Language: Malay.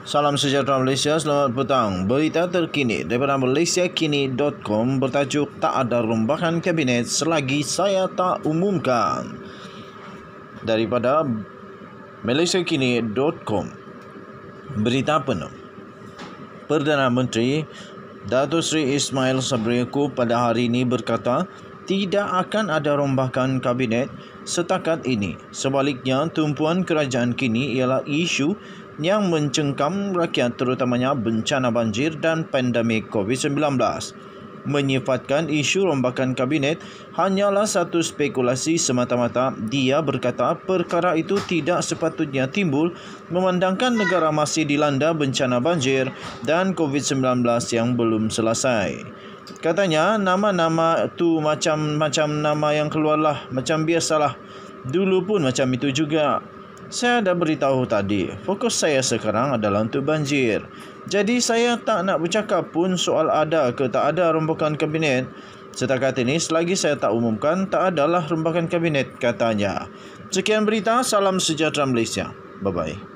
Salam sejahtera Malaysia, selamat petang. Berita terkini daripada malaysiakini.com bertajuk Tak ada rombakan kabinet selagi saya tak umumkan. Daripada malaysiakini.com Berita penuh. Perdana Menteri Datuk Seri Ismail Sabri Yaakob pada hari ini berkata tidak akan ada rombakan kabinet setakat ini. Sebaliknya, tumpuan kerajaan kini ialah isu yang mencengkam rakyat terutamanya bencana banjir dan pandemik COVID-19. Menyifatkan isu rombakan kabinet hanyalah satu spekulasi semata-mata, dia berkata perkara itu tidak sepatutnya timbul memandangkan negara masih dilanda bencana banjir dan COVID-19 yang belum selesai. Katanya nama-nama itu macam-macam nama yang keluarlah macam biasalah. Dulu pun macam itu juga. Saya dah beritahu tadi, fokus saya sekarang adalah untuk banjir. Jadi saya tak nak bercakap pun soal ada ke tak ada rombakan kabinet. Setakat ini selagi saya tak umumkan, tak adalah rombakan kabinet katanya. Sekian berita, salam sejahtera Malaysia. Bye-bye.